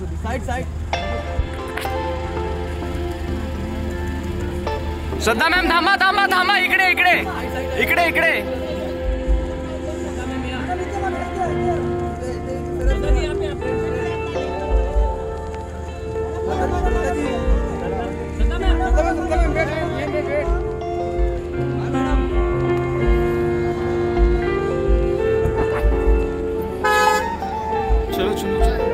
तो श्रद्धा मॅम थांबा थांबा थांबा इकडे इकडे। इकडे इकडे। चलो चलो चलो।